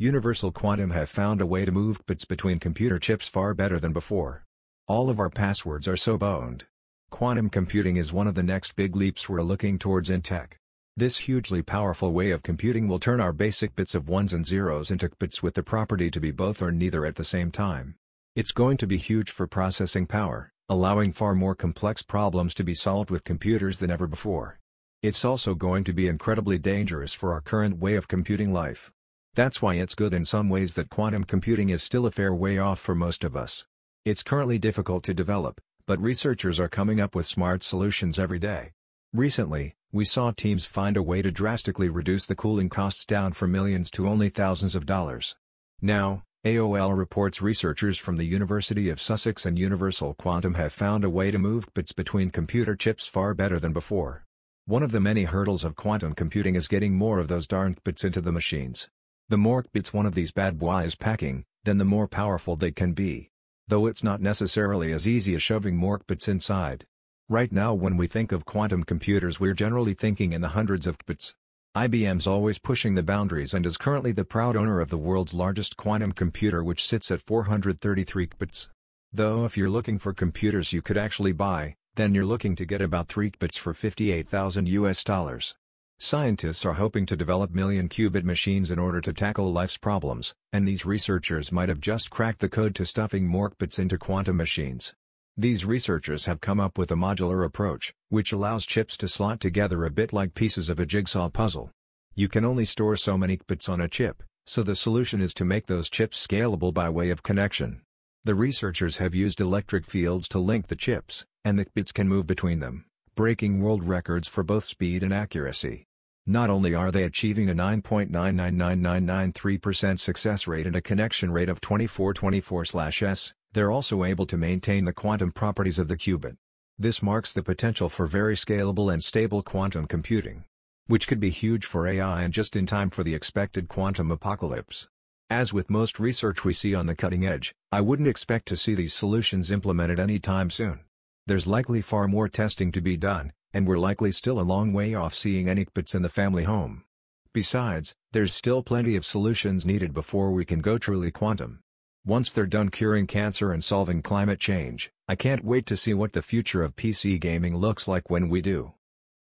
Universal Quantum have found a way to move qubits between computer chips far better than before. All of our passwords are so boned. Quantum computing is one of the next big leaps we're looking towards in tech. This hugely powerful way of computing will turn our basic bits of ones and zeros into bits with the property to be both or neither at the same time. It's going to be huge for processing power, allowing far more complex problems to be solved with computers than ever before. It's also going to be incredibly dangerous for our current way of computing life. That's why it's good in some ways that quantum computing is still a fair way off for most of us. It's currently difficult to develop, but researchers are coming up with smart solutions every day. Recently, we saw teams find a way to drastically reduce the cooling costs down from millions to only thousands of dollars. Now, AOL reports researchers from the University of Sussex and Universal Quantum have found a way to move qubits between computer chips far better than before. One of the many hurdles of quantum computing is getting more of those darned bits into the machines. The more bits one of these bad boys is packing, then the more powerful they can be. Though it's not necessarily as easy as shoving more bits inside. Right now when we think of quantum computers we're generally thinking in the hundreds of qubits. IBM's always pushing the boundaries and is currently the proud owner of the world's largest quantum computer which sits at 433 qubits. Though if you're looking for computers you could actually buy, then you're looking to get about 3 qubits for 58,000 US dollars. Scientists are hoping to develop million qubit machines in order to tackle life's problems, and these researchers might have just cracked the code to stuffing more qubits into quantum machines. These researchers have come up with a modular approach, which allows chips to slot together a bit like pieces of a jigsaw puzzle. You can only store so many bits on a chip, so the solution is to make those chips scalable by way of connection. The researchers have used electric fields to link the chips, and the bits can move between them, breaking world records for both speed and accuracy. Not only are they achieving a 9.999993% success rate and a connection rate of 2424/s, they're also able to maintain the quantum properties of the qubit. This marks the potential for very scalable and stable quantum computing. Which could be huge for AI and just in time for the expected quantum apocalypse. As with most research we see on the cutting edge, I wouldn't expect to see these solutions implemented anytime soon. There's likely far more testing to be done, and we're likely still a long way off seeing any qubits in the family home. Besides, there's still plenty of solutions needed before we can go truly quantum. Once they're done curing cancer and solving climate change, I can't wait to see what the future of PC gaming looks like when we do.